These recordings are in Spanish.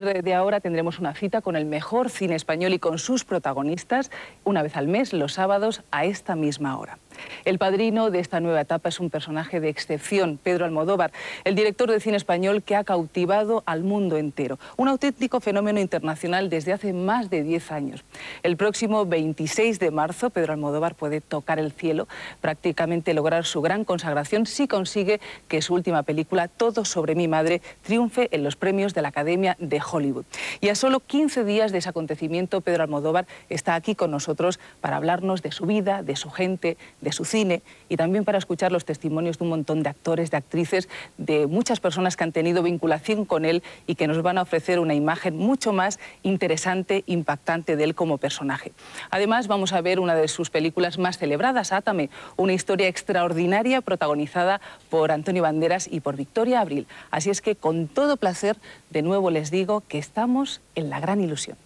De ahora tendremos una cita con el mejor cine español y con sus protagonistas una vez al mes, los sábados, a esta misma hora. El padrino de esta nueva etapa es un personaje de excepción, Pedro Almodóvar, el director de cine español que ha cautivado al mundo entero. Un auténtico fenómeno internacional desde hace más de 10 años. El próximo 26 de marzo, Pedro Almodóvar puede tocar el cielo, prácticamente lograr su gran consagración si consigue que su última película, Todo sobre mi madre, triunfe en los premios de la Academia de Hollywood. Y a solo 15 días de ese acontecimiento, Pedro Almodóvar está aquí con nosotros para hablarnos de su vida, de su gente, de su cine y también para escuchar los testimonios de un montón de actores, de actrices, de muchas personas que han tenido vinculación con él y que nos van a ofrecer una imagen mucho más interesante, impactante de él como personaje. Además, vamos a ver una de sus películas más celebradas, Átame, una historia extraordinaria protagonizada por Antonio Banderas y por Victoria Abril. Así es que con todo placer, de nuevo les digo que estamos en la gran ilusión.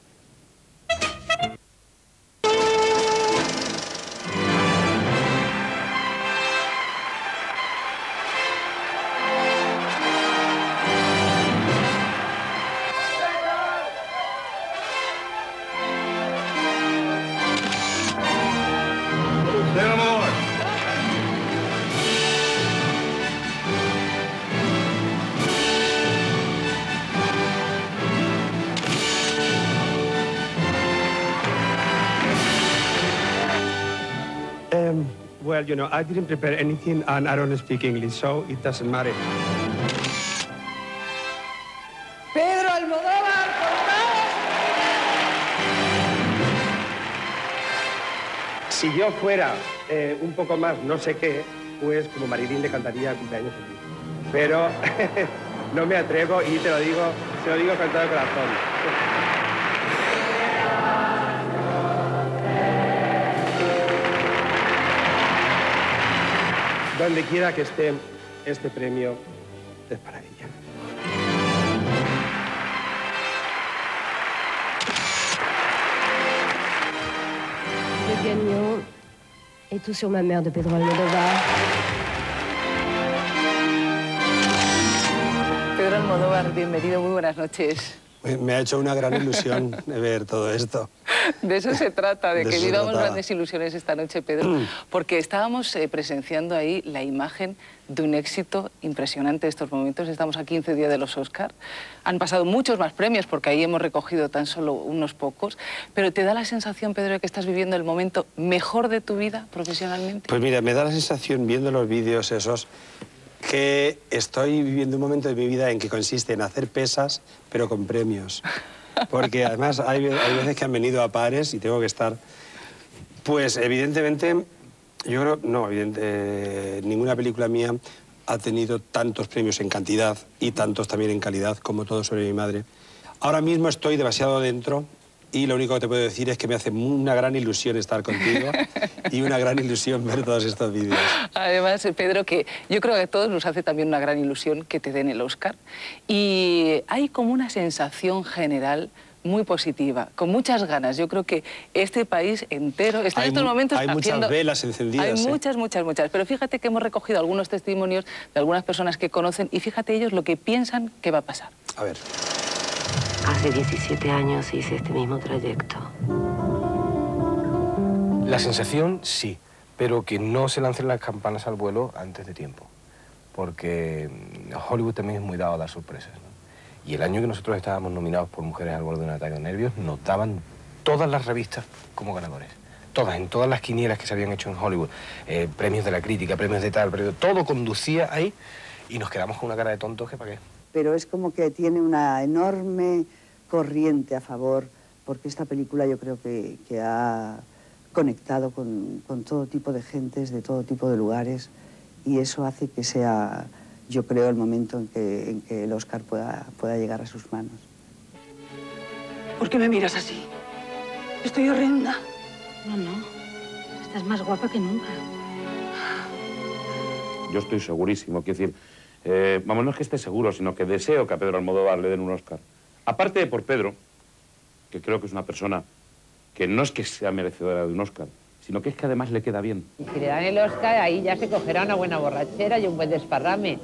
Well, you know, I didn't prepare anything and I don't speak English, so it doesn't matter. Pedro Almodóvar, Si yo fuera eh, un poco más no sé qué, pues como Marilyn le cantaría cumpleaños feliz. Pero no me atrevo y te lo digo, se lo digo con todo el corazón. Donde quiera que esté, este premio es para ella. Le gagnant est tout sur ma mère de Pedro Almodóvar. Pedro Almodóvar, bienvenido, muy buenas noches. Me ha hecho una gran ilusión ver todo esto. De eso se trata, de, que vivamos grandes ilusiones esta noche, Pedro, porque estábamos eh, presenciando ahí la imagen de un éxito impresionante de estos momentos. Estamos a 15 días de los Oscar. Han pasado muchos más premios, porque ahí hemos recogido tan solo unos pocos, pero ¿te da la sensación, Pedro, de que estás viviendo el momento mejor de tu vida profesionalmente? Pues mira, me da la sensación, viendo los vídeos esos, que estoy viviendo un momento de mi vida en que consiste en hacer pesas, pero con premios. Porque además hay, veces que han venido a pares y tengo que estar... Pues evidentemente, yo creo, no, evidente, ninguna película mía ha tenido tantos premios en cantidad y tantos también en calidad como todo sobre mi madre. Ahora mismo estoy demasiado dentro y lo único que te puedo decir es que me hace una gran ilusión estar contigo y una gran ilusión ver todos estos vídeos. Además, Pedro, que yo creo que a todos nos hace también una gran ilusión que te den el Oscar. Y hay como una sensación general muy positiva, con muchas ganas. Yo creo que este país entero está en estos momentos Hay muchas velas encendidas. Hay ¿eh? muchas, muchas, muchas. Pero fíjate que hemos recogido algunos testimonios de algunas personas que conocen y fíjate ellos lo que piensan que va a pasar. A ver. Hace 17 años hice este mismo trayecto. La sensación, sí, pero que no se lancen las campanas al vuelo antes de tiempo, porque Hollywood también es muy dado a dar sorpresas. Y el año que nosotros estábamos nominados por Mujeres al borde de un ataque de nervios, nos daban todas las revistas como ganadores. Todas, en todas las quinielas que se habían hecho en Hollywood. Eh, premios de la crítica, premios de tal, premios... Todo conducía ahí y nos quedamos con una cara de tontos que para qué pero es como que tiene una enorme corriente a favor, porque esta película yo creo que, ha conectado con, todo tipo de gentes, de todo tipo de lugares, y eso hace que sea, yo creo, el momento en que, el Oscar pueda, pueda llegar a sus manos. ¿Por qué me miras así? Estoy horrenda. No, no. Estás más guapa que nunca. Yo estoy segurísimo, quiero decir, eh, vamos, no es que esté seguro, sino que deseo que a Pedro Almodóvar le den un Oscar. Aparte de por Pedro, que creo que es una persona que no es que sea merecedora de un Oscar, sino que es que además le queda bien. Y si le dan el Oscar, ahí ya se cogerá una buena borrachera y un buen desparrame.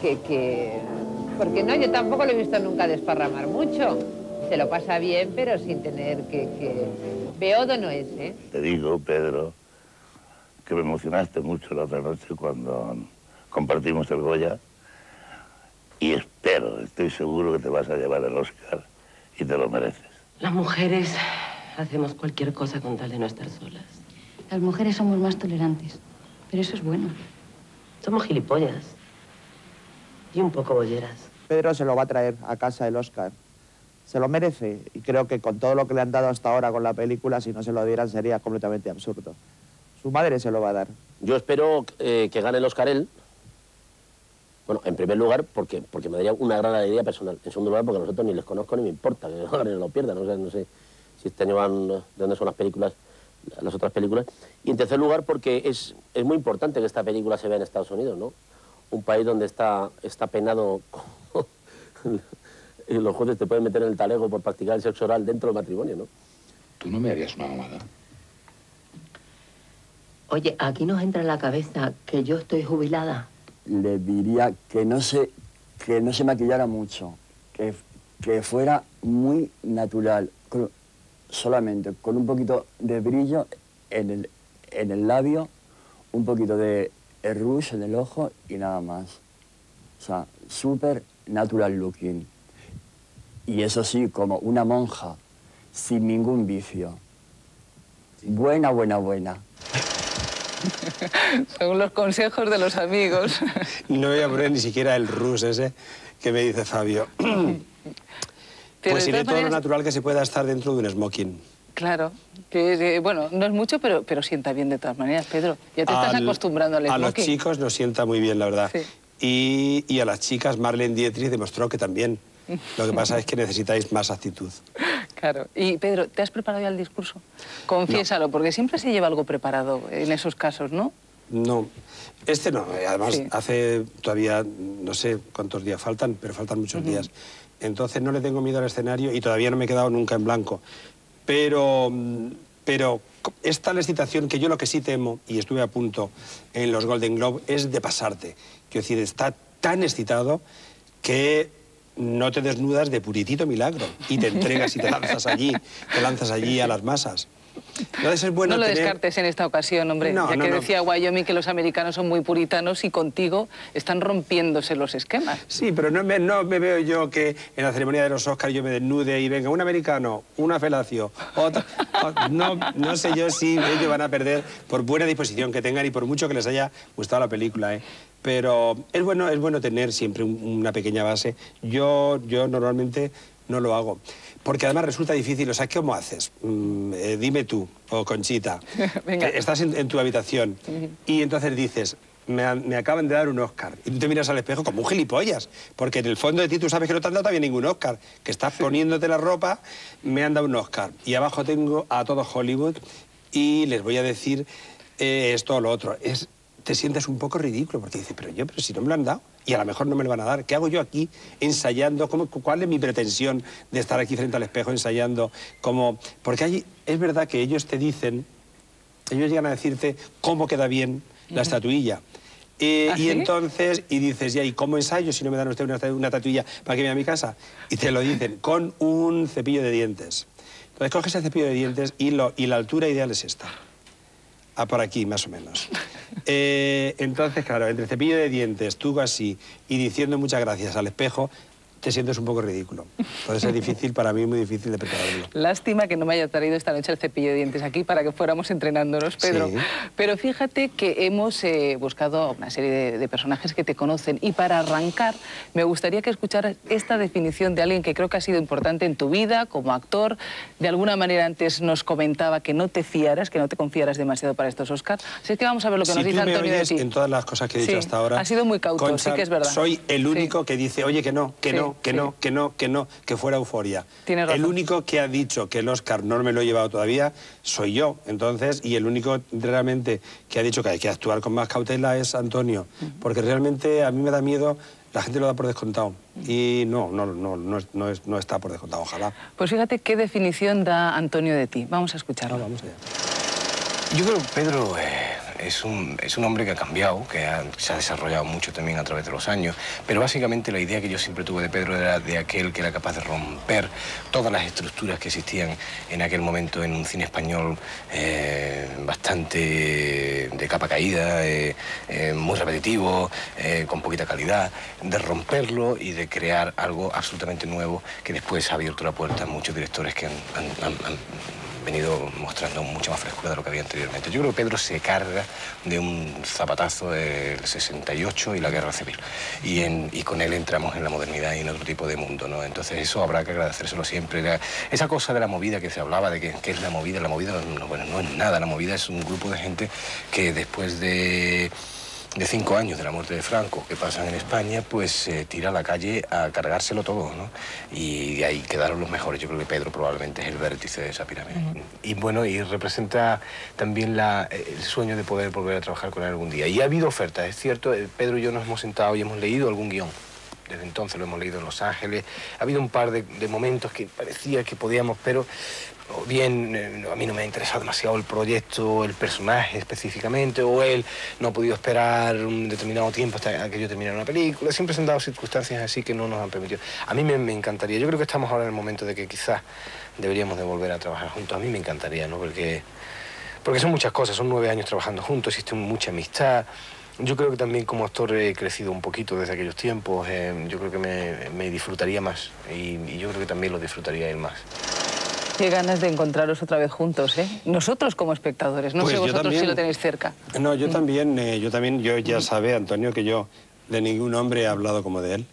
Que, ¿por qué no? Yo tampoco lo he visto nunca desparramar mucho. Se lo pasa bien, pero sin tener que... que... Beodo no es, ¿eh? Te digo, Pedro, que me emocionaste mucho la otra noche cuando compartimos el Goya y espero, estoy seguro que te vas a llevar el Oscar y te lo mereces. Las mujeres hacemos cualquier cosa con tal de no estar solas. Las mujeres somos más tolerantes, pero eso es bueno. Somos gilipollas y un poco bolleras. Pedro se lo va a traer a casa el Oscar. Se lo merece y creo que con todo lo que le han dado hasta ahora con la película, si no se lo dieran sería completamente absurdo. Su madre se lo va a dar. Yo espero eh, que gane el Oscar él. Bueno, en primer lugar, porque, porque me daría una gran alegría personal. En segundo lugar, porque a nosotros ni les conozco ni me importa que lo ganen o lo pierdan. No sé, no sé si este año van, de dónde son las películas, las otras películas. Y en tercer lugar, porque es, es muy importante que esta película se vea en Estados Unidos, ¿no? Un país donde está, está penado... y los jueces te pueden meter en el talego por practicar el sexo oral dentro del matrimonio, ¿no? ¿Tú no me harías una mamada? Oye, aquí nos entra en la cabeza que yo estoy jubilada. Le diría que no se, que no se maquillara mucho, que, que fuera muy natural, con- solamente con un poquito de brillo en el, en el labio, un poquito de rouge en el ojo y nada más. O sea, súper natural looking. Y eso sí, como una monja, sin ningún vicio. Buena, buena, buena. Según los consejos de los amigos. No voy a poner ni siquiera el rus ese que me dice Fabio. Pero pues iré todo lo natural que se pueda estar dentro de un smoking. Claro, que eh, bueno, no es mucho, pero, pero sienta bien de todas maneras, Pedro. Ya te estás Al- acostumbrando al A los smoking. chicos nos sienta muy bien, la verdad. Sí. Y, y a las chicas, Marlene Dietrich demostró que también. Lo que pasa es que necesitáis más actitud. Claro. Y Pedro, ¿te has preparado ya el discurso? Confiésalo, porque siempre se lleva algo preparado en esos casos, ¿no? No, este no. eh, Además, Sí. hace todavía, no sé cuántos días faltan, pero faltan muchos días. Entonces no le tengo miedo al escenario y todavía no me he quedado nunca en blanco. Pero, mm, pero es tal excitación que yo lo que sí temo, y estuve a punto en los Golden Globe, es de pasarte. Quiero decir, está tan excitado que no te desnudas de puritito milagro y te entregas y te lanzas allí, te lanzas allí a las masas. Entonces es bueno no lo tener- descartes en esta ocasión, hombre. No, ya no, que decía Wyoming que los americanos son muy puritanos y contigo están rompiéndose los esquemas. Sí, pero no me, no me veo yo que en la ceremonia de los Oscars yo me desnude y venga un americano, una felacio, otra... No, no sé yo si ellos van a perder por buena disposición que tengan y por mucho que les haya gustado la película, ¿eh? Pero es bueno, es bueno tener siempre un- una pequeña base. Yo, yo normalmente no lo hago. Porque además resulta difícil, o sea, ¿cómo haces? Mm, eh, dime tú, o Conchita, Venga. estás en, en tu habitación y entonces dices, me, me acaban de dar un Oscar. Y tú te miras al espejo como un gilipollas, porque en el fondo de ti tú sabes que no te han dado todavía ningún Oscar, que estás poniéndote la ropa, me han dado un Oscar. Y abajo tengo a todo Hollywood y les voy a decir eh, esto o lo otro. Es, te sientes un poco ridículo, porque dices, pero yo, pero si no me lo han dado, y a lo mejor no me lo van a dar, ¿qué hago yo aquí ensayando? ¿Cómo, ¿Cuál es mi pretensión de estar aquí frente al espejo ensayando? Como, porque hay, es verdad que ellos te dicen, ellos llegan a decirte cómo queda bien la estatuilla. Eh, ¿Ah, y sí? entonces, y dices, ya, ¿y cómo ensayo si no me dan usted una, una tatuilla para que vaya a mi casa? Y te lo dicen, con un cepillo de dientes. Entonces coges el cepillo de dientes y, lo, y la altura ideal es esta. A por aquí, más o menos. Eh, entonces, claro, entre cepillo de dientes, tú así, y diciendo muchas gracias al espejo, te sientes un poco ridículo. Entonces es difícil, para mí muy difícil de prepararlo. Lástima que no me haya traído esta noche el cepillo de dientes aquí para que fuéramos entrenándonos, Pedro. Sí. Pero fíjate que hemos eh, buscado una serie de, de personajes que te conocen y para arrancar me gustaría que escucharas esta definición de alguien que creo que ha sido importante en tu vida como actor. De alguna manera antes nos comentaba que no te fiaras, que no te confiaras demasiado para estos Oscars. Así que vamos a ver lo que si nos dice Antonio de ti. en todas las cosas que he dicho Sí, hasta ahora... ha sido muy cauto, Concha, sí que es verdad. Soy el Sí. único que dice, oye, que no, que Sí, no, que sí. no, que no, que no, que fuera euforia. Tienes El razón. único que ha dicho que el Oscar no me lo he llevado todavía soy yo. Entonces, y el único realmente que ha dicho que hay que actuar con más cautela es Antonio. Porque realmente a mí me da miedo, la gente lo da por descontado. Y no, no, no, no, es- no, es- no está por descontado, ojalá. Pues fíjate qué definición da Antonio de ti. Vamos a escucharlo. vamos allá. Yo creo que Pedro eh, es un, es un hombre que ha cambiado, que se ha desarrollado mucho también a través de los años, pero básicamente la idea que yo siempre tuve de Pedro era de aquel que era capaz de romper todas las estructuras que existían en aquel momento en un cine español eh, bastante de capa caída, eh, eh, muy repetitivo, con poquita calidad, de romperlo y de crear algo absolutamente nuevo que después ha abierto la puerta a muchos directores que han venido mostrando mucha más frescura de lo que había anteriormente. Yo creo que Pedro se carga de un zapatazo del 68 y la guerra civil. Y, con él entramos en la modernidad y en otro tipo de mundo, ¿no? Entonces eso habrá que agradecérselo siempre. Esa cosa de la movida que se hablaba, de que, que es la movida, la movida no, bueno, no es nada. La movida es un grupo de gente que después de de cinco años de la muerte de Franco que pasan en España, pues se tira a la calle a cargárselo todo, ¿no? Y de ahí quedaron los mejores. Yo creo que Pedro probablemente es el vértice de esa pirámide. Y bueno, y representa también la- el sueño de poder volver a trabajar con él algún día. Y ha habido ofertas, es cierto, eh, Pedro y yo nos hemos sentado y hemos leído algún guion. Desde entonces lo hemos leído en Los Ángeles. Ha habido un par de, momentos que parecía que podíamos, pero bien eh, a mí no me ha interesado demasiado el proyecto, el personaje específicamente, o él no ha podido esperar un determinado tiempo hasta que yo terminara una película. Siempre se han dado circunstancias así que no nos han permitido. A mí me, me encantaría, yo creo que estamos ahora en el momento de que quizás deberíamos de volver a trabajar juntos. A mí me encantaría, ¿no? Porque, porque son muchas cosas, son nueve años trabajando juntos, existe mucha amistad. Yo creo que también como actor he crecido un poquito desde aquellos tiempos. eh, yo creo que me, me disfrutaría más y, y yo creo que también lo disfrutaría él más. Qué ganas de encontraros otra vez juntos, ¿eh? Nosotros como espectadores, no Pues sé vosotros si también. lo tenéis cerca. No, yo también, eh, yo también, yo ya sabe, Antonio, que yo de ningún hombre he hablado como de él.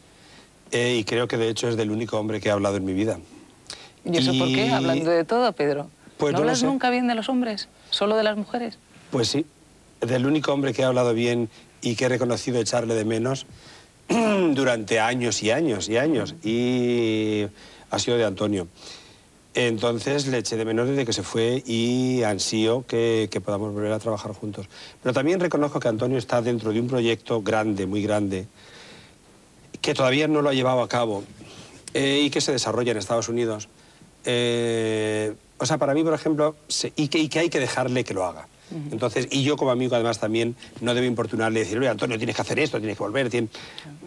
Eh, y creo que de hecho es del único hombre que he hablado en mi vida. ¿Y eso por qué? Y- Hablando de todo, Pedro. Pues ¿No no hablas sé. nunca bien de los hombres? ¿Solo de las mujeres? Pues sí, del único hombre que he hablado bien y que he reconocido echarle de menos durante años y años y años. Y ha sido de Antonio. Entonces le eché de menos desde que se fue y ansío que, podamos volver a trabajar juntos. Pero también reconozco que Antonio está dentro de un proyecto grande, muy grande, que todavía no lo ha llevado a cabo eh, y que se desarrolla en Estados Unidos. Eh, o sea, para mí, por ejemplo, y que hay que dejarle que lo haga. Entonces, y yo como amigo además también no debo importunarle y decir, oye, Antonio, tienes que hacer esto, tienes que volver, tien-".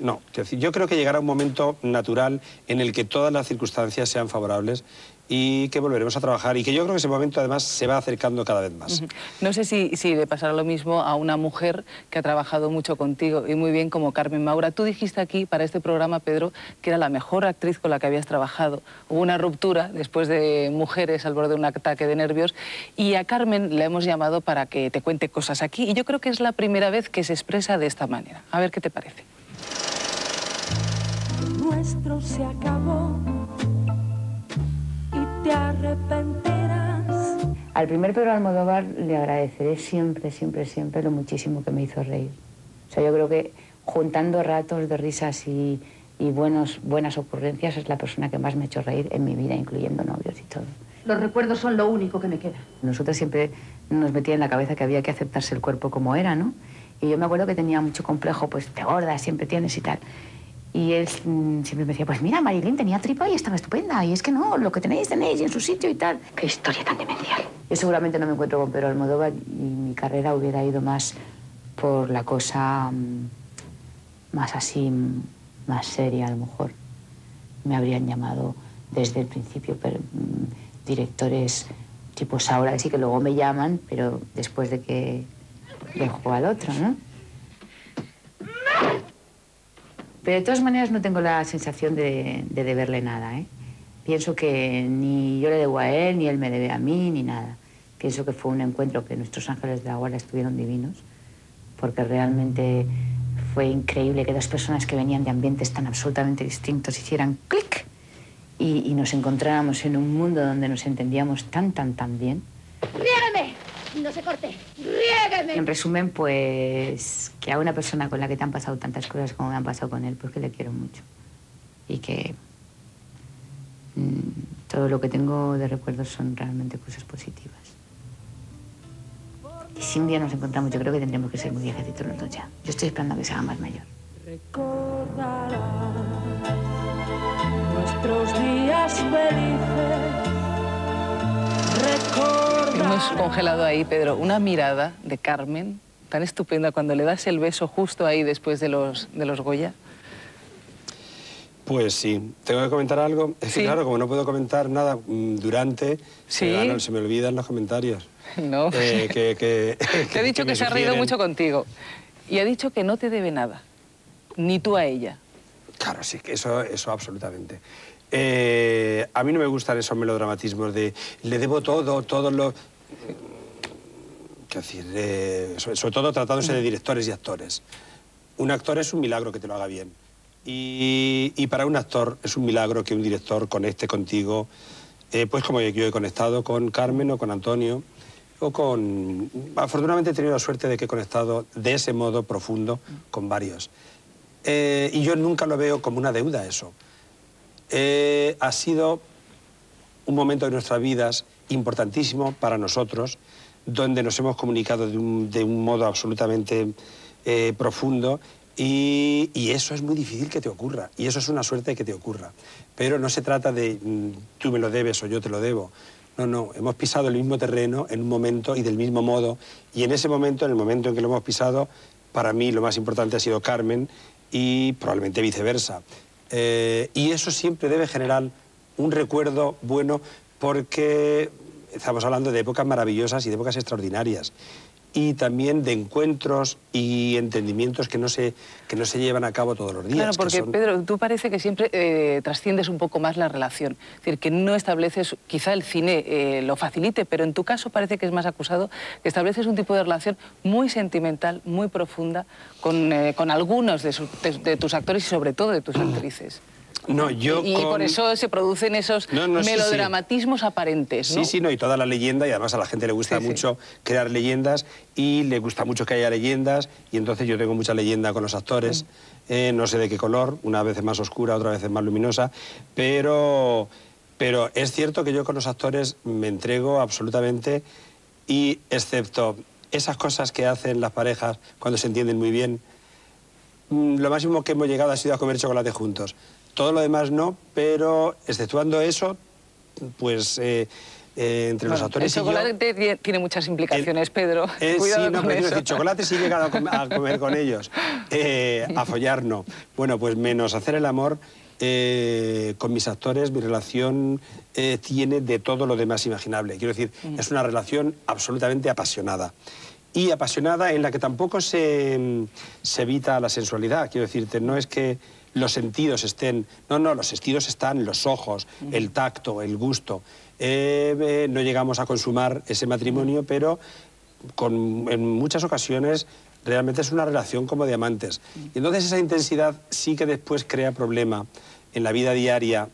No, yo creo que llegará un momento natural en el que todas las circunstancias sean favorables y que volveremos a trabajar y que yo creo que ese momento además se va acercando cada vez más. No sé si, si le pasará lo mismo a una mujer que ha trabajado mucho contigo y muy bien como Carmen Maura. Tú dijiste aquí para este programa, Pedro, que era la mejor actriz con la que habías trabajado. Hubo una ruptura después de Mujeres al borde de un ataque de nervios y a Carmen la hemos llamado para que te cuente cosas aquí y yo creo que es la primera vez que se expresa de esta manera. A ver qué te parece. nuestro se acabó te arrepentirás. Al primer Pedro Almodóvar le agradeceré siempre, siempre, siempre lo muchísimo que me hizo reír. O sea, yo creo que juntando ratos de risas y, y buenos, buenas ocurrencias es la persona que más me ha hecho reír en mi vida, incluyendo novios y todo. Los recuerdos son lo único que me queda. Nosotros siempre nos metía en la cabeza que había que aceptarse el cuerpo como era, ¿no? Y yo me acuerdo que tenía mucho complejo, pues te gordas, siempre tienes y tal. Y él mm, siempre me decía, pues mira, Marilyn tenía tripa y estaba estupenda. Y es que no, lo que tenéis, tenéis y en su sitio y tal. Qué historia tan demencial. Yo seguramente no me encuentro con Pedro Almodóvar y mi carrera hubiera ido más por la cosa mm, más así, mm, más seria a lo mejor. Me habrían llamado desde el principio per- mm, directores tipo Saura, sí que luego me llaman, pero después de que dejo al otro, ¿no? Pero de todas maneras no tengo la sensación de, de deberle nada, ¿eh? Pienso que ni yo le debo a él, ni él me debe a mí, ni nada. Pienso que fue un encuentro que nuestros ángeles de la guarda estuvieron divinos, porque realmente fue increíble que dos personas que venían de ambientes tan absolutamente distintos hicieran clic y, nos encontráramos en un mundo donde nos entendíamos tan, tan, tan bien. ¡Riégueme! No se corte. ¡Riégueme! En resumen, pues que a una persona con la que te han pasado tantas cosas como me han pasado con él, pues que le quiero mucho. Y que mm, todo lo que tengo de recuerdos son realmente cosas positivas. Y si un día nos encontramos, yo creo que tendremos que ser muy viejecitos los dos ya. Yo estoy esperando a que se haga más mayor. Recordarás nuestros días felices. Hemos congelado ahí, Pedro, una mirada de Carmen tan estupenda cuando le das el beso justo ahí después de los, de los Goya? Pues sí, tengo que comentar algo. Es que claro, como no puedo comentar nada mm, durante, se, Sí. me van- se me olvidan los comentarios. No. Eh, que, que- Te ha dicho que, se ha reído mucho contigo. Y ha dicho que no te debe nada. Ni tú a ella. Claro, sí, que eso, eso absolutamente. Eh, a mí no me gustan esos melodramatismos de le debo todo, todo lo... Quiero decir, sobre, sobre todo tratándose de directores y actores. Un actor es un milagro que te lo haga bien. Y, y para un actor es un milagro que un director conecte contigo, eh, pues como yo he conectado con Carmen o con Antonio, o con... Afortunadamente he tenido la suerte de que he conectado de ese modo profundo con varios. Eh, y yo nunca lo veo como una deuda eso. Eh, ha sido un momento de nuestras vidas importantísimo para nosotros, donde nos hemos comunicado de un, modo absolutamente eh, profundo y, y eso es muy difícil que te ocurra y eso es una suerte que te ocurra. Pero no se trata de mm, tú me lo debes o yo te lo debo. No, no, hemos pisado el mismo terreno en un momento y del mismo modo y en ese momento, en el momento en que lo hemos pisado, para mí lo más importante ha sido Carmen y probablemente viceversa. Eh, y eso siempre debe generar un recuerdo bueno porque estamos hablando de épocas maravillosas y de épocas extraordinarias y también de encuentros y entendimientos que no se, que no se llevan a cabo todos los días. Claro, que porque son- Pedro, tú parece que siempre eh, trasciendes un poco más la relación. Es decir, que no estableces, quizá el cine eh, lo facilite, pero en tu caso parece que es más acusado, que estableces un tipo de relación muy sentimental, muy profunda, con, eh, con algunos de, su- de- de tus actores y sobre todo de tus actrices. No, yo y con- por eso se producen esos No, no, sí, sí. melodramatismos aparentes, ¿no? Sí, sí, no, y toda la leyenda, y además a la gente le gusta Sí, mucho crear leyendas y le gusta mucho que haya leyendas, y entonces yo tengo mucha leyenda con los actores, eh, no sé de qué color, una vez es más oscura, otra vez es más luminosa, pero, pero es cierto que yo con los actores me entrego absolutamente y excepto esas cosas que hacen las parejas cuando se entienden muy bien, mm, lo máximo que hemos llegado ha sido a comer chocolate juntos. Todo lo demás no, pero exceptuando eso, pues eh, eh, entre los actores el y yo... chocolate tie- tiene muchas implicaciones, Pedro. Eh, Cuidado sí, no, con pero eso. decir, chocolate sí he llegado a, com- a comer con ellos. Eh, a follar no. Bueno, pues menos hacer el amor, eh, con mis actores mi relación eh, tiene de todo lo demás imaginable. Quiero decir, es una relación absolutamente apasionada. Y apasionada en la que tampoco se, mm, se evita la sensualidad. Quiero decirte, no es que los sentidos estén... No, no, los sentidos están, los ojos, el tacto, el gusto. Eh, eh, no llegamos a consumar ese matrimonio, pero con- en muchas ocasiones realmente es una relación como de amantes. Y entonces esa intensidad sí que después crea problema en la vida diaria,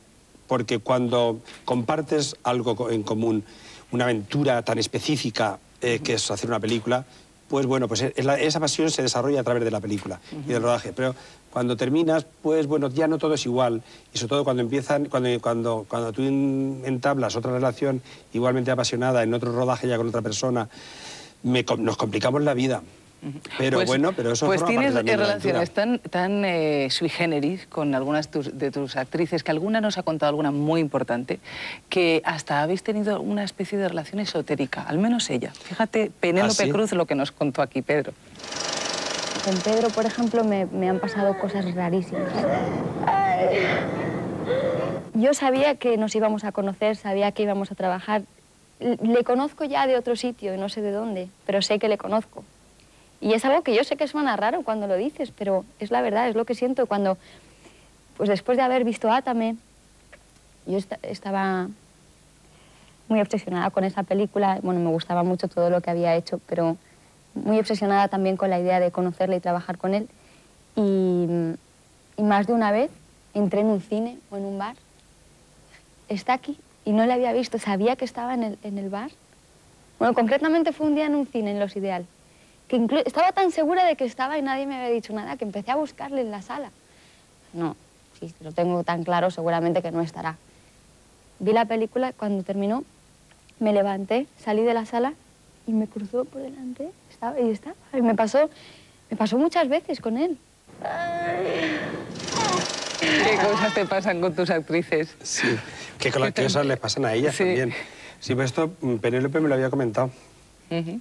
porque cuando compartes algo en común, una aventura tan específica eh, que es hacer una película, pues bueno, pues es la- esa pasión se desarrolla a través de la película y del rodaje. Pero cuando terminas, pues bueno, ya no todo es igual. Y sobre todo cuando empiezan, cuando, cuando, cuando tú en- entablas otra relación igualmente apasionada en otro rodaje ya con otra persona, me nos complicamos la vida. Pero Pues- bueno, pero eso Pues tienes relaciones tan, tan eh, sui generis con algunas tus- de tus actrices, que alguna nos ha contado alguna muy importante, que hasta habéis tenido una especie de relación esotérica, al menos ella. Fíjate, Penélope ¿Ah, sí? Cruz, lo que nos contó aquí Pedro. Con Pedro, por ejemplo, me, han pasado cosas rarísimas. Yo sabía que nos íbamos a conocer, sabía que íbamos a trabajar. Le conozco ya de otro sitio no sé de dónde, pero sé que le conozco. Y es algo que yo sé que suena raro cuando lo dices, pero es la verdad, es lo que siento cuando, pues después de haber visto Átame, yo esta- estaba muy obsesionada con esa película. Bueno, me gustaba mucho todo lo que había hecho, pero muy obsesionada también con la idea de conocerle y trabajar con él. Y, y más de una vez entré en un cine o en un bar. Está aquí y no le había visto. Sabía que estaba en el, en el bar. Bueno, concretamente fue un día en un cine, en Los Ideal. Que estaba tan segura de que estaba y nadie me había dicho nada que empecé a buscarle en la sala. No, si lo tengo tan claro, seguramente que no estará. Vi la película, cuando terminó, me levanté, salí de la sala y me cruzó por delante. Estaba y estaba. Y me pasó, me pasó muchas veces con él. ¿Qué cosas te pasan con tus actrices? Sí, que con las cosas les pasan a ellas Sí. también. Sí, pues esto mm, Penélope me lo había comentado. Ujú.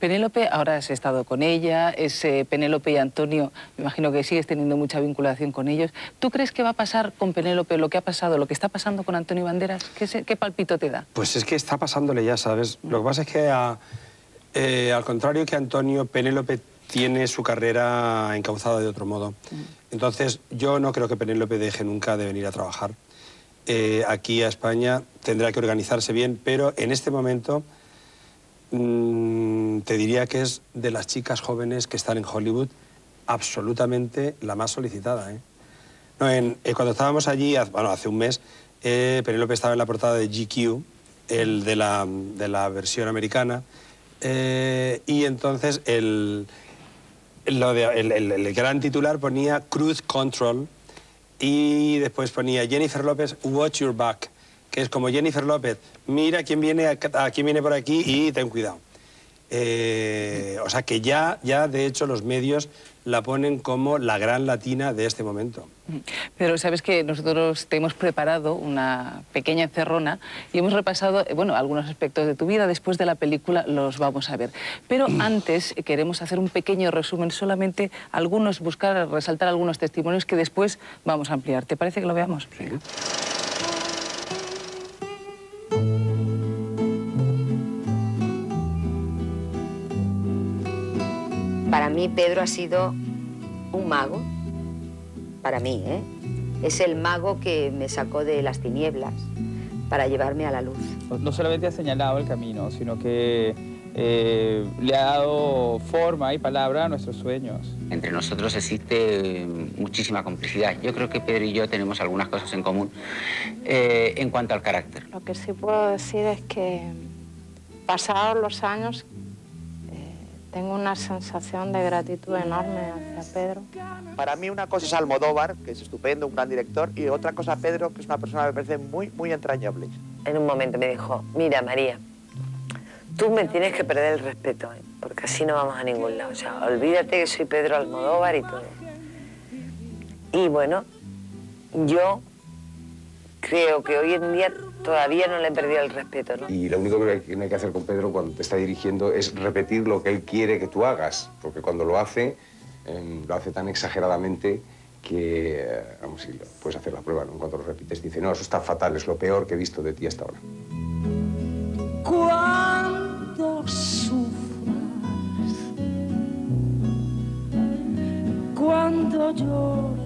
Penélope, ahora has estado con ella, es eh, Penélope y Antonio, me imagino que sigues teniendo mucha vinculación con ellos. ¿Tú crees que va a pasar con Penélope lo que ha pasado, lo que está pasando con Antonio Banderas? ¿Qué, se- qué palpito te da? Pues es que está pasándole ya, ¿sabes? Lo que pasa es que, a- eh, al contrario que Antonio, Penélope tiene su carrera encauzada de otro modo. Entonces, yo no creo que Penélope deje nunca de venir a trabajar. Eh, aquí a España tendrá que organizarse bien, pero en este momento mm, te diría que es de las chicas jóvenes que están en Hollywood absolutamente la más solicitada. ¿eh? No, en- eh, cuando estábamos allí, bueno, hace un mes, Penélope estaba en la portada de GQ, el de la, de la versión americana, eh, y entonces el, el gran titular ponía Cruise Control y después ponía Jennifer López, Watch Your Back, que es como Jennifer López, mira quién viene, a, a quién viene por aquí y ten cuidado. Eh, o sea que ya, ya, de hecho, los medios la ponen como la gran latina de este momento. Pero sabes que nosotros te hemos preparado una pequeña encerrona y hemos repasado, eh, bueno, algunos aspectos de tu vida. Después de la película los vamos a ver. Pero antes eh, queremos hacer un pequeño resumen, solamente algunos, buscar, resaltar algunos testimonios que después vamos a ampliar. ¿Te parece que lo veamos? Para mí Pedro ha sido un mago, para mí, ¿eh? Es el mago que me sacó de las tinieblas para llevarme a la luz. No solamente ha señalado el camino, sino que eh, le ha dado forma y palabra a nuestros sueños. Entre nosotros existe muchísima complicidad. Yo creo que Pedro y yo tenemos algunas cosas en común eh, en cuanto al carácter. Lo que sí puedo decir es que pasados los años tengo una sensación de gratitud enorme hacia Pedro. Para mí una cosa es Almodóvar, que es estupendo, un gran director, y otra cosa Pedro, que es una persona que me parece muy, muy entrañable. En un momento me dijo, mira María, tú me tienes que perder el respeto, ¿eh? porque así no vamos a ningún lado. O sea, olvídate que soy Pedro Almodóvar y todo. Y bueno, yo creo que hoy en día todavía no le he perdido el respeto, ¿no? Y lo único que tiene que hacer con Pedro cuando te está dirigiendo es repetir lo que él quiere que tú hagas, porque cuando lo hace, em, lo hace tan exageradamente que, eh, vamos, si lo- puedes hacer la prueba, ¿no? En cuanto lo repites, dice, no, eso está fatal, es lo peor que he visto de ti hasta ahora. Cuando sufras, cuando llores.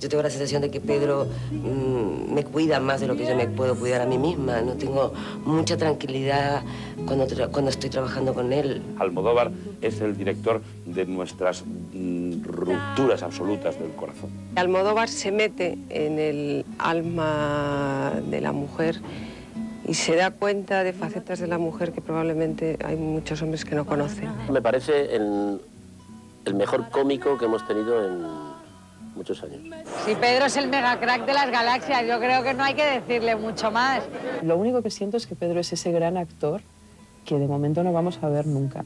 Yo tengo la sensación de que Pedro mm, me cuida más de lo que yo me puedo cuidar a mí misma. No tengo mucha tranquilidad cuando, tra- cuando estoy trabajando con él. Almodóvar es el director de nuestras mm, rupturas absolutas del corazón. Almodóvar se mete en el alma de la mujer y se da cuenta de facetas de la mujer que probablemente hay muchos hombres que no conocen. Me parece el, el mejor cómico que hemos tenido en muchos años. Si Pedro es el mega crack de las galaxias, yo creo que no hay que decirle mucho más. Lo único que siento es que Pedro es ese gran actor que de momento no vamos a ver nunca.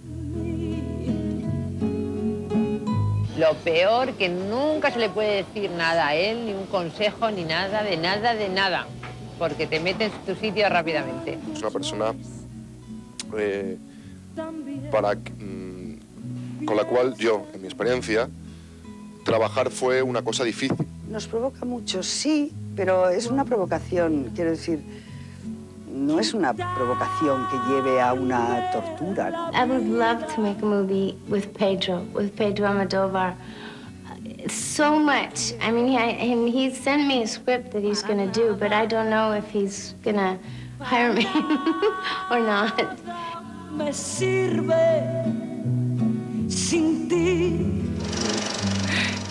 Lo peor que nunca se le puede decir nada a él, ni un consejo, ni nada, de nada, de nada, porque te metes en tu sitio rápidamente. Es una persona eh, para, mm, con la cual yo, en mi experiencia, trabajar fue una cosa difícil. Nos provoca mucho, sí, pero es una provocación, quiero decir, no es una provocación que lleve a una tortura. ¿no? I would love to make a movie with Pedro, with Pedro Almodovar. So much. I mean, he, and he sent me a script that he's going to do, but I don't know if he's going to hire me or not. Me sirve sin ti.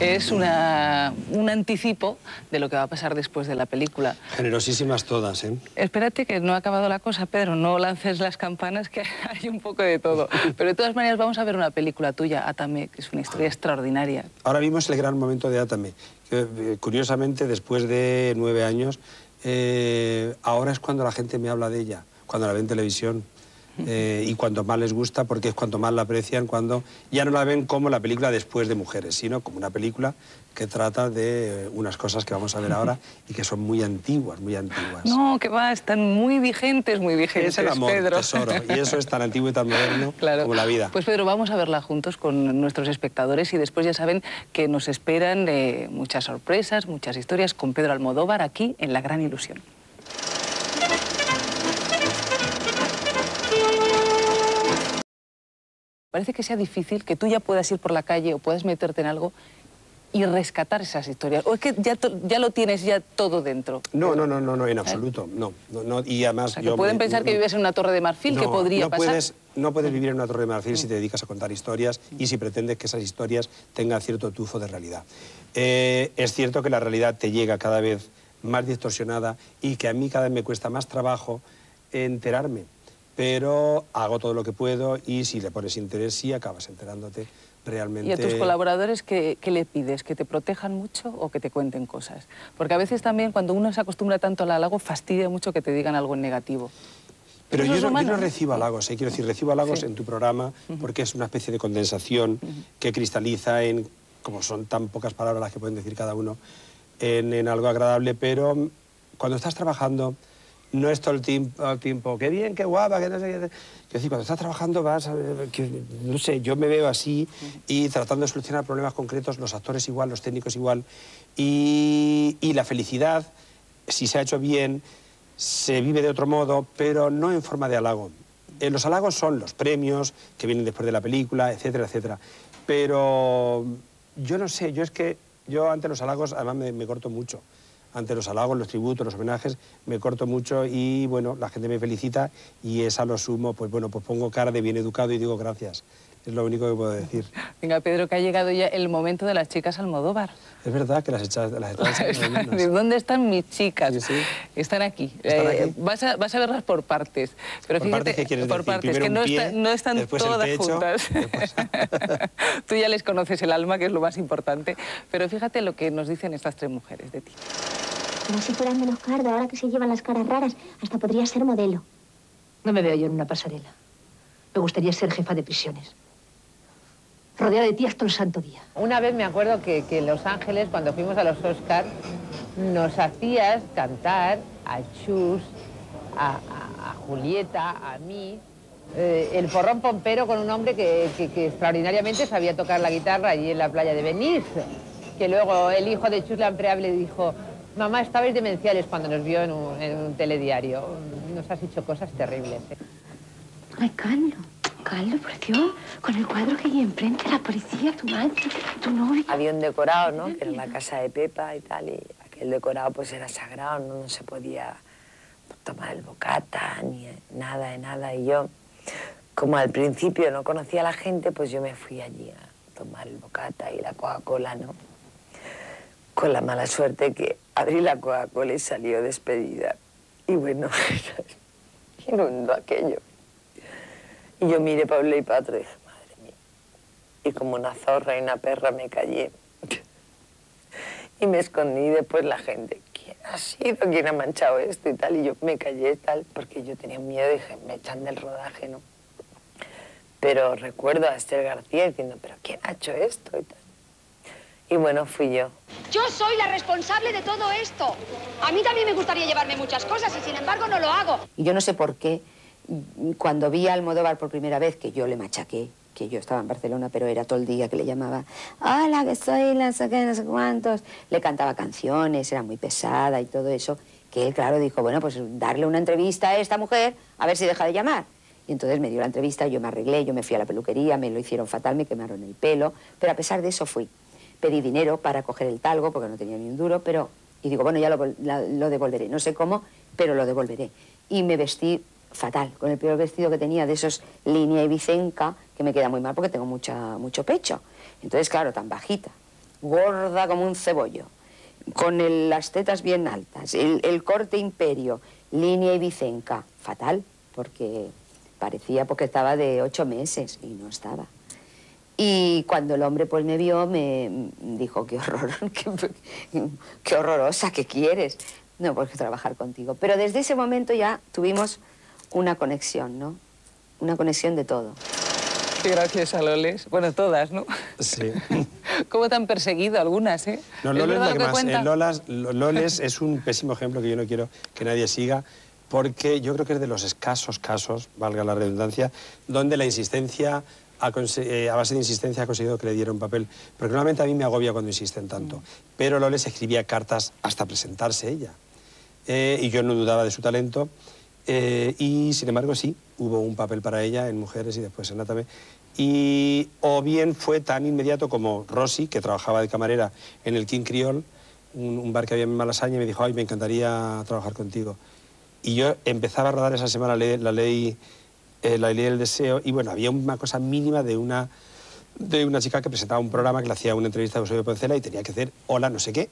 Es una- un anticipo de lo que va a pasar después de la película. Generosísimas todas, ¿eh? Espérate que no ha acabado la cosa, Pedro, no lances las campanas, que hay un poco de todo. Pero de todas maneras vamos a ver una película tuya, Atame, que es una historia extraordinaria. Ahora vimos el gran momento de Atame, que eh, curiosamente después de nueve años, eh, ahora es cuando la gente me habla de ella, cuando la ve en televisión. Eh, y cuanto más les gusta, porque es cuanto más la aprecian cuando ya no la ven como la película después de Mujeres, sino como una película que trata de eh, unas cosas que vamos a ver ahora y que son muy antiguas, muy antiguas. No, que va, están muy vigentes, muy vigentes, es el amor, Pedro. tesoro, y eso es tan antiguo y tan moderno como la vida. Pues Pedro, vamos a verla juntos con nuestros espectadores y después ya saben que nos esperan eh, muchas sorpresas, muchas historias con Pedro Almodóvar aquí en La Gran Ilusión. Parece que sea difícil que tú ya puedas ir por la calle o puedas meterte en algo y rescatar esas historias. O es que ya, ya lo tienes ya todo dentro. No, no, no, no, no en absoluto, no, no, no, y además... O sea, que yo pueden me- pensar que vives en una torre de marfil, que podría no pasar. Puedes, no puedes vivir en una torre de marfil si te dedicas a contar historias y si pretendes que esas historias tengan cierto tufo de realidad. Eh, es cierto que la realidad te llega cada vez más distorsionada y que a mí cada vez me cuesta más trabajo enterarme, pero hago todo lo que puedo y si le pones interés sí acabas enterándote realmente. ¿Y a tus colaboradores qué, qué le pides? ¿Que te protejan mucho o que te cuenten cosas? Porque a veces también cuando uno se acostumbra tanto al halago, fastidia mucho que te digan algo en negativo. Pero yo no, yo no ¿no? recibo halagos, ¿eh? quiero decir, recibo halagos Sí. en tu programa porque es una especie de condensación que cristaliza en, como son tan pocas palabras las que pueden decir cada uno, en, en algo agradable, pero cuando estás trabajando no es todo el tiempo, el qué bien, qué guapa, que no sé qué. Quiero decir, cuando estás trabajando vas, a que, no sé, yo me veo así y tratando de solucionar problemas concretos, los actores igual, los técnicos igual, y, la felicidad, si se ha hecho bien, se vive de otro modo, pero no en forma de halago. Eh, los halagos son los premios que vienen después de la película, etcétera, etcétera. Pero yo no sé, yo es que yo ante los halagos además me corto mucho. Ante los halagos, los tributos, los homenajes, me corto mucho y bueno, la gente me felicita y es a lo sumo, pues bueno, pues pongo cara de bien educado y digo gracias. Es lo único que puedo decir. Venga, Pedro, que ha llegado ya el momento de las chicas Almodóvar. Es verdad que las echas, las menos. ¿Dónde están mis chicas? Están aquí. ¿Están Eh, aquí? Vas, a, vas a verlas por partes. Pero ¿Por fíjate, partes qué quieres por decir? partes, Primero que no, pie, está- no están después todas pecho, juntas. Tú ya les conoces el alma, que es lo más importante. Pero fíjate lo que nos dicen estas tres mujeres de ti. Como si fueras menos cardo, ahora que se llevan las caras raras, hasta podría ser modelo. No me veo yo en una pasarela. Me gustaría ser jefa de prisiones. Rodeada de tías todo el santo día. Una vez me acuerdo que, que en Los Ángeles, cuando fuimos a los Oscars, nos hacías cantar a Chus, a, a- a Julieta, a mí, eh, el porrón pompero con un hombre que, que- que extraordinariamente sabía tocar la guitarra allí en la playa de Venice. Que luego el hijo de Chus Lampreable dijo, mamá, estabais demenciales cuando nos vio en un, en un telediario. Nos has hecho cosas terribles. ¿eh?". Ay, Carlos, Carlos, por Dios, con el cuadro que hay enfrente, la policía, tu madre, tu novio. Había un decorado, ¿no? Que era la casa de Pepa y tal, y aquel decorado pues era sagrado, no, No se podía tomar el bocata, ni nada de nada. Y yo, como al principio no conocía a la gente, pues yo me fui allí a tomar el bocata y la Coca-Cola, ¿no? Con la mala suerte que abrí la Coca-Cola y salió despedida. Y bueno, inundó aquello. Y yo miré para y para otro y dije, madre mía. Y como una zorra y una perra me callé. Y me escondí después la gente, ¿quién ha sido? ¿Quién ha manchado esto y tal? Y yo me callé tal, porque yo tenía miedo y dije, me echan del rodaje, ¿no? Pero recuerdo a Esther García diciendo, ¿pero quién ha hecho esto? Y, tal. y bueno, fui yo. Yo soy la responsable de todo esto. A mí también me gustaría llevarme muchas cosas y sin embargo no lo hago. Y yo no sé por qué, cuando vi a Almodóvar por primera vez, que yo le machaqué, que yo estaba en Barcelona, pero era todo el día que le llamaba, hola, que soy la no sé qué, no sé cuántos, le cantaba canciones, era muy pesada y todo eso, que él, claro, dijo, bueno, pues darle una entrevista a esta mujer, a ver si deja de llamar. Y entonces me dio la entrevista, yo me arreglé, yo me fui a la peluquería, me lo hicieron fatal, me quemaron el pelo, pero a pesar de eso fui. Pedí dinero para coger el talgo, porque no tenía ni un duro, pero... Y digo, bueno, ya lo, lo devolveré, no sé cómo, pero lo devolveré. Y me vestí fatal, con el peor vestido que tenía, de esos línea y bicenca, que me queda muy mal porque tengo mucha, mucho pecho. Entonces, claro, tan bajita, gorda como un cebollo, con las tetas bien altas, el, corte imperio, línea y bicenca, fatal, porque parecía porque estaba de ocho meses y no estaba. Y cuando el hombre pues me vio, me dijo, qué horror, qué, horrorosa, ¿qué quieres? No, pues trabajar contigo. Pero desde ese momento ya tuvimos una conexión, ¿no? una conexión de todo. Qué graciosa Loles. Bueno, todas, ¿no? Sí. ¿Cómo te han perseguido algunas, eh? No, ¿Es Loles verdad lo que lo más. eh, Lolas- Lo- Loles es un pésimo ejemplo que yo no quiero que nadie siga, porque yo creo que es de los escasos casos, valga la redundancia, donde la insistencia, eh, a base de insistencia, ha conseguido que le diera un papel. Porque normalmente a mí me agobia cuando insisten tanto. Pero Loles escribía cartas hasta presentarse ella. Eh, y yo no dudaba de su talento. Eh, y sin embargo, sí, hubo un papel para ella en Mujeres y después en Atame. Y o bien fue tan inmediato como Rosy, que trabajaba de camarera en el King Creole, un, bar que había en Malasaña, y me dijo, ay, me encantaría trabajar contigo. Y yo empezaba a rodar esa semana la ley, la ley, eh, la ley del deseo, y bueno, había una cosa mínima de una, de una chica que presentaba un programa que le hacía una entrevista a Eusebio Poncela y tenía que hacer hola, no sé qué.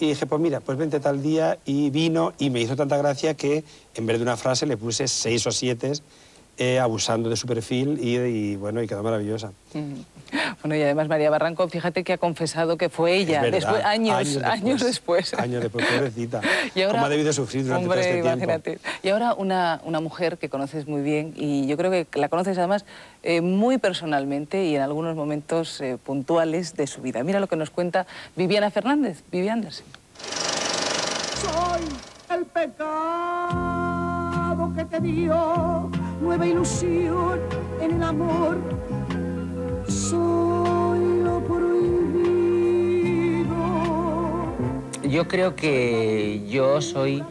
Y dije, pues mira, pues vente tal día y vino y me hizo tanta gracia que en vez de una frase le puse seis o siete eh, abusando de su perfil y, y, bueno, y quedó maravillosa. Mm. Bueno, y además María Barranco, fíjate que ha confesado que fue ella, verdad, después, años, años años después. Años después, pobrecita. Y ahora- ¿Cómo ha debido sufrir durante Hombre, todo este tiempo? Y ahora una, una mujer que conoces muy bien y yo creo que la conoces además eh, muy personalmente y en algunos momentos eh, puntuales de su vida. Mira lo que nos cuenta Viviana Fernández. Vivi Anderson. Soy el pecado que te dio nueva ilusión en el amor. Soy lo prohibido. Yo creo que yo soy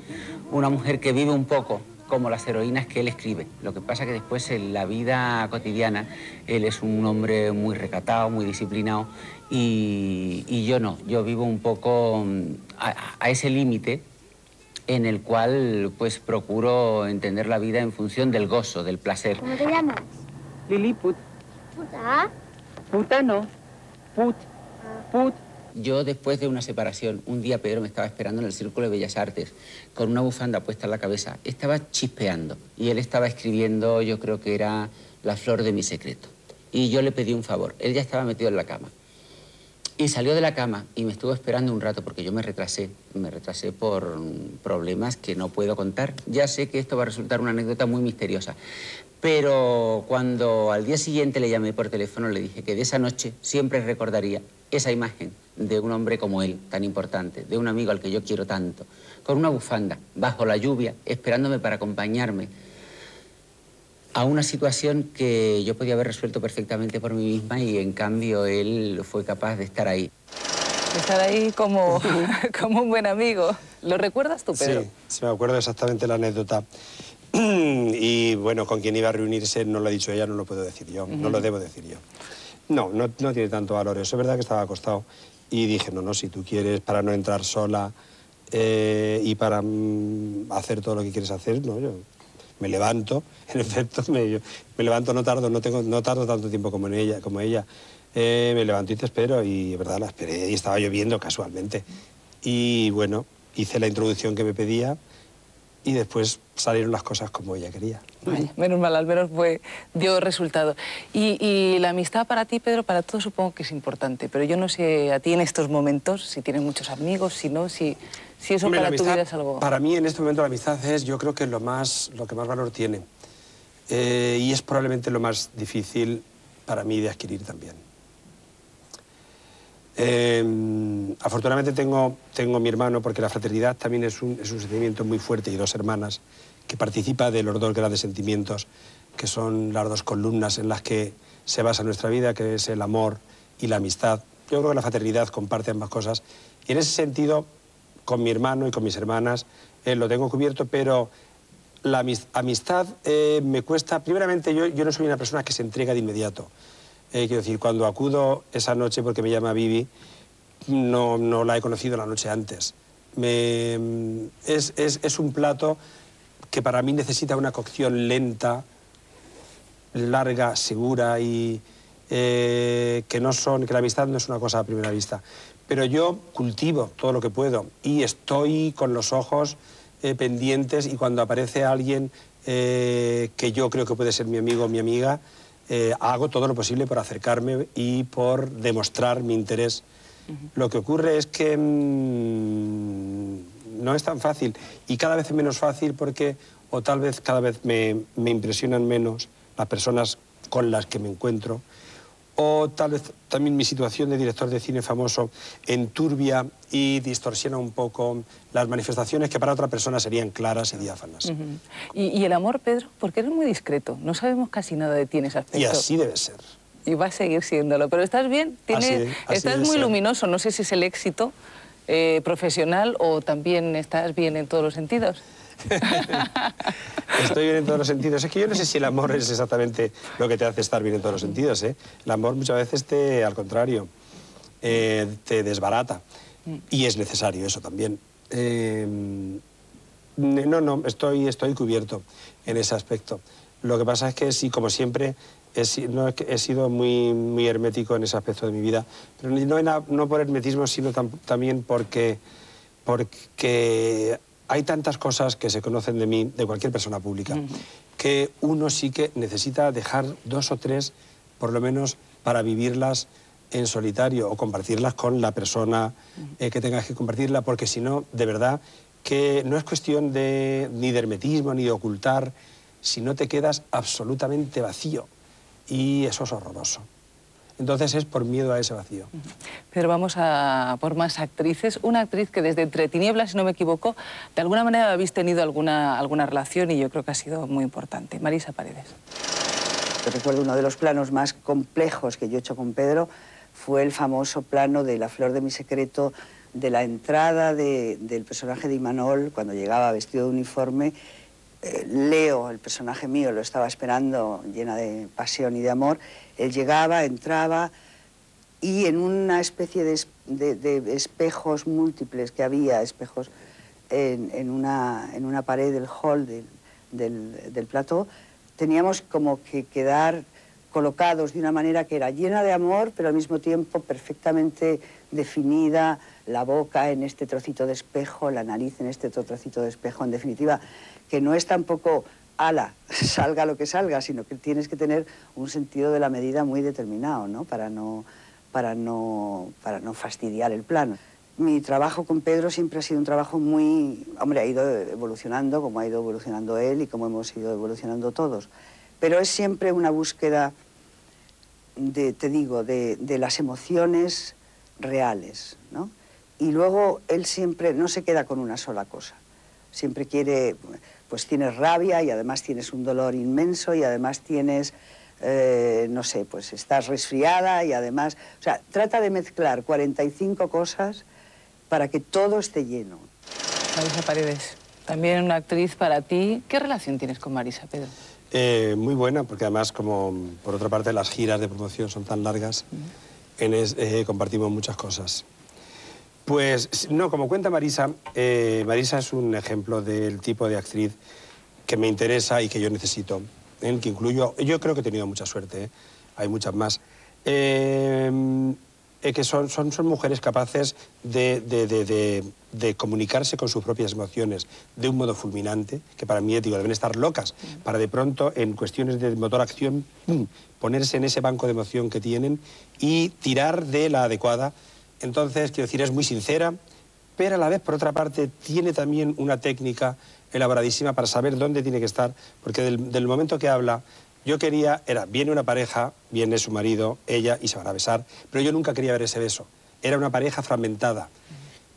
una mujer que vive un poco como las heroínas que él escribe. Lo que pasa que después en la vida cotidiana él es un hombre muy recatado, muy disciplinado y, yo no. Yo vivo un poco mm, a ese límite en el cual pues procuro entender la vida en función del gozo, del placer. ¿Cómo te llamas? Liliput. Puta. Puta no. Put. Put. Yo después de una separación, un día Pedro me estaba esperando en el Círculo de Bellas Artes con una bufanda puesta en la cabeza. Estaba chispeando y él estaba escribiendo, yo creo que era La flor de mi secreto. Y yo le pedí un favor. Él ya estaba metido en la cama. Y salió de la cama y me estuvo esperando un rato porque yo me retrasé. Me retrasé por problemas que no puedo contar. Ya sé que esto va a resultar una anécdota muy misteriosa. Pero cuando al día siguiente le llamé por teléfono, le dije que de esa noche siempre recordaría esa imagen de un hombre como él, tan importante, de un amigo al que yo quiero tanto, con una bufanda, bajo la lluvia, esperándome para acompañarme a una situación que yo podía haber resuelto perfectamente por mí misma y en cambio él fue capaz de estar ahí. Estar ahí como, como un buen amigo. ¿Lo recuerdas tú, Pedro? Sí, sí, me acuerdo exactamente la anécdota. y bueno, con quien iba a reunirse no lo ha dicho ella, no lo puedo decir yo, no lo debo decir yo. No, no, no tiene tanto valor eso. Es verdad que estaba acostado y dije, no, no, si tú quieres, para no entrar sola eh, y para mm, hacer todo lo que quieres hacer, no, yo me levanto, en efecto, me, levanto, no tardo, no, tengo, no tardo tanto tiempo como ella, como ella. Eh, me levanto y te espero y, verdad, la esperé y estaba lloviendo casualmente. Y bueno, hice la introducción que me pedía y después salieron las cosas como ella quería. Vaya, menos mal, al menos fue, dio resultado. Y, y la amistad para ti, Pedro, para todos supongo que es importante, pero yo no sé a ti en estos momentos si tienes muchos amigos, si no, si, si eso Hombre, para tu amistad, vida es algo... Para mí, en este momento, la amistad es, yo creo que lo, más, lo que más valor tiene. Eh, y es probablemente lo más difícil para mí de adquirir también. Eh, afortunadamente tengo, tengo mi hermano, porque la fraternidad también es un, sentimiento muy fuerte, y dos hermanas, que participa de los dos grandes sentimientos, que son las dos columnas en las que se basa nuestra vida, que es el amor y la amistad. Yo creo que la fraternidad comparte ambas cosas. Y en ese sentido, con mi hermano y con mis hermanas, eh, lo tengo cubierto, pero la amis- amistad eh, me cuesta, primeramente yo no soy una persona que se entrega de inmediato. Eh, quiero decir, cuando acudo esa noche porque me llama Vivi, no, no la he conocido la noche antes. Me- es, es- es un plato que para mí necesita una cocción lenta, larga, segura y eh, que no son, que la amistad no es una cosa a primera vista. Pero yo cultivo todo lo que puedo y estoy con los ojos eh, pendientes y cuando aparece alguien que yo creo que puede ser mi amigo o mi amiga, eh, hago todo lo posible por acercarme y por demostrar mi interés. Lo que ocurre es que mm, no es tan fácil y cada vez es menos fácil porque, o tal vez cada vez me, me impresionan menos las personas con las que me encuentro, o tal vez también mi situación de director de cine famoso enturbia y distorsiona un poco las manifestaciones que para otra persona serían claras y diáfanas. ¿Y, y el amor, Pedro? Porque eres muy discreto. No sabemos casi nada de ti en ese aspecto. Y así debe ser. Y va a seguir siéndolo. Pero estás bien, tienes, Así de- así estás muy ser. luminoso. No sé si es el éxito eh, profesional o también estás bien en todos los sentidos. Estoy bien en todos los sentidos. Es que yo no sé si el amor es exactamente lo que te hace estar bien en todos los sentidos. ¿eh? El amor muchas veces te, al contrario, eh, te desbarata. Y es necesario eso también. Eh, no, no, estoy, estoy cubierto en ese aspecto. Lo que pasa es que sí, como siempre, he, sido muy, muy hermético en ese aspecto de mi vida. Pero no, no por hermetismo, sino tam- también porque, porque hay tantas cosas que se conocen de mí, de cualquier persona pública, que uno sí que necesita dejar dos o tres, por lo menos, para vivirlas en solitario o compartirlas con la persona eh, que tengas que compartirla, porque si no, de verdad, que no es cuestión de, ni de hermetismo ni de ocultar, si no te quedas absolutamente vacío. Y eso es horroroso. Entonces es por miedo a ese vacío. Pero vamos a por más actrices. Una actriz que desde Entre Tinieblas, si no me equivoco, de alguna manera habéis tenido alguna, alguna relación y yo creo que ha sido muy importante. Marisa Paredes. Yo recuerdo uno de los planos más complejos que yo he hecho con Pedro fue el famoso plano de la flor de mi secreto, de la entrada de- del personaje de Imanol cuando llegaba vestido de uniforme. Eh, Leo, el personaje mío, lo estaba esperando llena de pasión y de amor. Él llegaba, entraba y en una especie de, es- de- de espejos múltiples que había, espejos en, una, en una pared del hall del, del plató, teníamos como que quedar colocados de una manera que era llena de amor, pero al mismo tiempo perfectamente definida, la boca en este trocito de espejo, la nariz en este otro trocito de espejo, en definitiva, que no es tampoco ala, salga lo que salga, sino que tienes que tener un sentido de la medida muy determinado, ¿no? Para no, para no, para no fastidiar el plano. Mi trabajo con Pedro siempre ha sido un trabajo muy... Hombre, ha ido evolucionando como ha ido evolucionando él y como hemos ido evolucionando todos. Pero es siempre una búsqueda, de, te digo, de, de las emociones reales, ¿no? Y luego él siempre no se queda con una sola cosa. Siempre quiere, pues tienes rabia y además tienes un dolor inmenso y además tienes, eh, no sé, pues estás resfriada y además... O sea, trata de mezclar 45 cosas para que todo esté lleno. Marisa Paredes, también una actriz para ti. ¿Qué relación tienes con Marisa, Pedro? Eh, muy buena, porque además, como por otra parte las giras de promoción son tan largas, en es- eh, compartimos muchas cosas. Pues no, como cuenta Marisa, eh, Marisa es un ejemplo del tipo de actriz que me interesa y que yo necesito, en el que incluyo, yo creo que he tenido mucha suerte, ¿eh? hay muchas más, Eh, eh, que son, son, son mujeres capaces de, de- de- de- comunicarse con sus propias emociones de un modo fulminante, que para mí, digo, deben estar locas, para de pronto, en cuestiones de motor-acción, ponerse en ese banco de emoción que tienen y tirar de la adecuada. Entonces, quiero decir, es muy sincera, pero a la vez, por otra parte, tiene también una técnica elaboradísima para saber dónde tiene que estar, porque del, del momento que habla, yo quería, era, viene una pareja, viene su marido, ella, y se van a besar, pero yo nunca quería ver ese beso. Era una pareja fragmentada.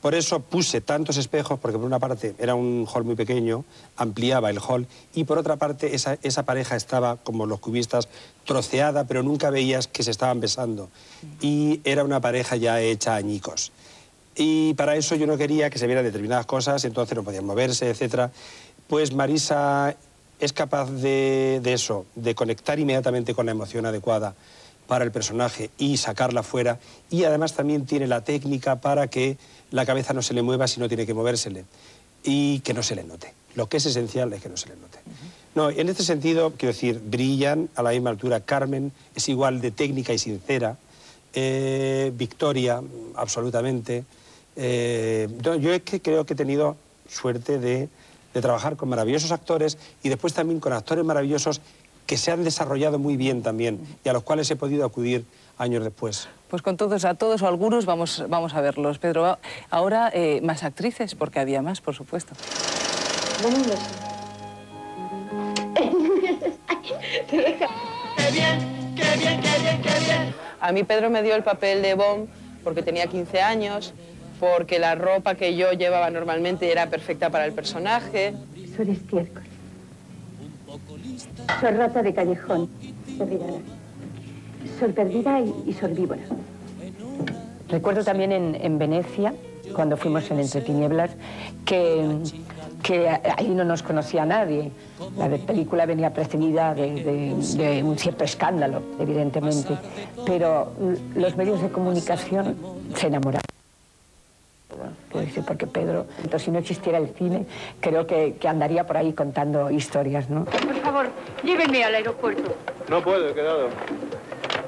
Por eso puse tantos espejos, porque por una parte era un hall muy pequeño, ampliaba el hall, y por otra parte esa, pareja estaba, como los cubistas, troceada, pero nunca veías que se estaban besando. Y era una pareja ya hecha añicos. Y para eso yo no quería que se vieran determinadas cosas, entonces no podían moverse, etc. Pues Marisa es capaz de, de eso, de conectar inmediatamente con la emoción adecuada para el personaje y sacarla fuera. Y además también tiene la técnica para que la cabeza no se le mueva si no tiene que movérsele y que no se le note. Lo que es esencial es que no se le note. No, en este sentido, quiero decir, brillan a la misma altura. Carmen es igual de técnica y sincera. Eh, Victoria, absolutamente. Eh, yo yo es que creo que he tenido suerte de, de trabajar con maravillosos actores y después también con actores maravillosos que se han desarrollado muy bien también y a los cuales he podido acudir años después. Pues con todos, a todos o algunos vamos, vamos a verlos. Pedro, ahora eh, más actrices, porque había más, por supuesto. ¡Qué bien, qué bien, qué bien, qué bien! A mí Pedro me dio el papel de Bond porque tenía 15 años, porque la ropa que yo llevaba normalmente era perfecta para el personaje. Soy estiércol. Soy rata de callejón, olvidada. Perdida y, y soy víbora. Recuerdo también en, en Venecia, cuando fuimos en Entre Tinieblas, que, que ahí no nos conocía nadie. La película venía precedida de, de- de un cierto escándalo, evidentemente, pero los medios de comunicación se enamoraron. Decir, porque Pedro, entonces, si no existiera el cine, creo que, que andaría por ahí contando historias, ¿no? Por favor, llévenme al aeropuerto. No puedo, he quedado.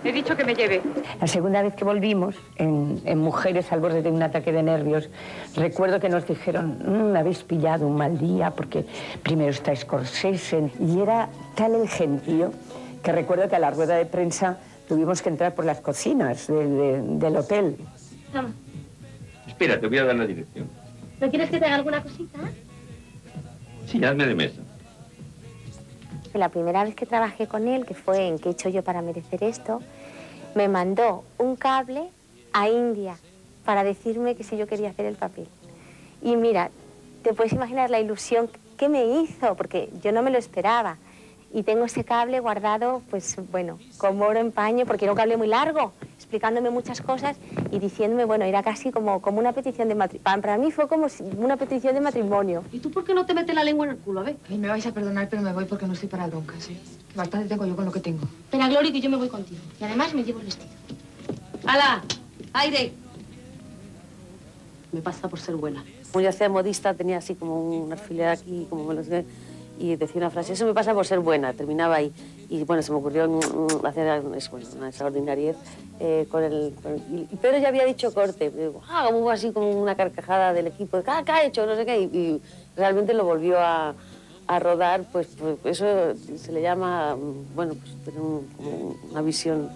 He dicho que me lleve. La segunda vez que volvimos, en, en Mujeres al borde de un ataque de nervios, recuerdo que nos dijeron, "Mm, habéis pillado un mal día porque primero está Scorsese. Y era tal el gentío que recuerdo que a la rueda de prensa tuvimos que entrar por las cocinas de- de- del hotel. Espera, te voy a dar la dirección. ¿No quieres que te haga alguna cosita? Sí, hazme de mesa. La primera vez que trabajé con él, que fue en ¿Qué he hecho yo para merecer esto? Me mandó un cable a India para decirme que si yo quería hacer el papel. Y mira, te puedes imaginar la ilusión que me hizo, porque yo no me lo esperaba. Y tengo ese cable guardado, pues bueno, como oro en paño, porque era un cable muy largo, explicándome muchas cosas y diciéndome, bueno, era casi como, como una petición de matrimonio. Para mí fue como una petición de matrimonio. ¿Y tú por qué no te metes la lengua en el culo? A ver. Y me vais a perdonar, pero me voy porque no estoy para broncas, ¿eh? Que bastante tengo yo con lo que tengo. Espera, Glory, que yo me voy contigo. Y además me llevo el vestido. ¡Hala! ¡Aire! Me pasa por ser buena. Como yo hacía modista, tenía así como un alfiler aquí, como me lo sé, y decía una frase, eso me pasa por ser buena, terminaba ahí. Y bueno, se me ocurrió mm, mm, hacer es, bueno, una extraordinariedad eh, con el... con el- y Pedro ya había dicho corte, digo, ah, hubo así como una carcajada del equipo, de, "Ah, ¿qué ha hecho? No sé qué, y, y realmente lo volvió a, a rodar, pues, pues eso se le llama, mm, bueno, pues tener un- una visión,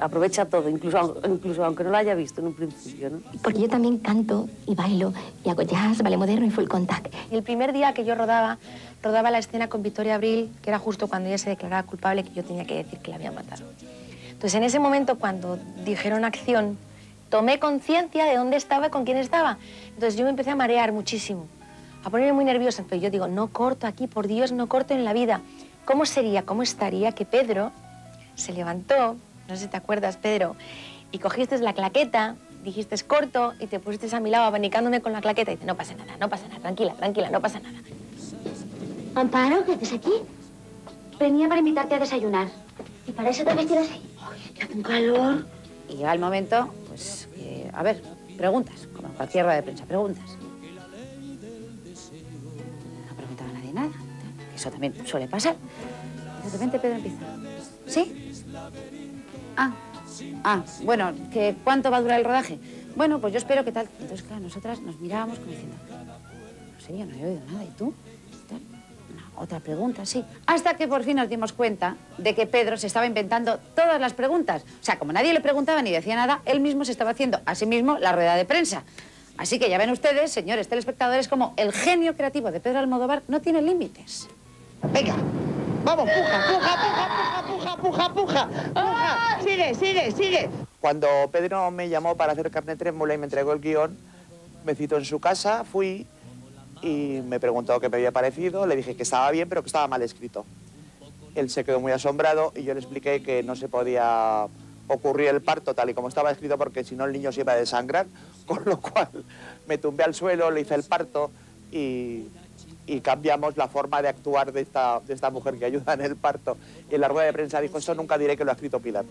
aprovecha todo, incluso, incluso aunque no lo haya visto en un principio, ¿no? Porque yo también canto y bailo y hago jazz, ballet moderno y full contact. El primer día que yo rodaba, rodaba la escena con Victoria Abril, que era justo cuando ella se declaraba culpable, que yo tenía que decir que la había matado. Entonces, en ese momento, cuando dijeron acción, tomé conciencia de dónde estaba y con quién estaba. Entonces, yo me empecé a marear muchísimo, a ponerme muy nerviosa. Entonces, yo digo, no corto aquí, por Dios, no corto en la vida. ¿Cómo sería, cómo estaría que Pedro se levantó, no sé si te acuerdas, Pedro, y cogiste la claqueta, dijiste corto y te pusiste a mi lado abanicándome con la claqueta y dice, no pasa nada, no pasa nada, tranquila, tranquila, no pasa nada. Amparo, ¿qué haces aquí? Venía para invitarte a desayunar. ¿Y para eso te vestirás así? que hace un calor. Y llega el momento, pues, que, a ver, preguntas, como en cualquier rueda de prensa, preguntas. No preguntaba nadie nada. Eso también suele pasar. De repente Pedro empieza. ¿Sí? Ah, ah, bueno, ¿que ¿cuánto va a durar el rodaje? Bueno, pues yo espero que tal. Entonces, claro, nosotras nos mirábamos como diciendo, no sé, yo no he oído nada, ¿y tú? Otra pregunta, sí. Hasta que por fin nos dimos cuenta de que Pedro se estaba inventando todas las preguntas. O sea, como nadie le preguntaba ni decía nada, él mismo se estaba haciendo a sí mismo la rueda de prensa. Así que ya ven ustedes, señores telespectadores, como el genio creativo de Pedro Almodóvar no tiene límites. Venga, vamos, puja, puja, puja, puja, puja, puja, puja. Sigue, sigue, sigue. Cuando Pedro me llamó para hacer carne trémula y me entregó el guion, me citó en su casa, fui y me preguntó qué me había parecido. Le dije que estaba bien, pero que estaba mal escrito. Él se quedó muy asombrado y yo le expliqué que no se podía ocurrir el parto tal y como estaba escrito porque si no el niño se iba a desangrar, con lo cual me tumbé al suelo, le hice el parto y, y cambiamos la forma de actuar de esta, de esta mujer que ayuda en el parto. Y en la rueda de prensa dijo, eso nunca diré que lo ha escrito Pilar.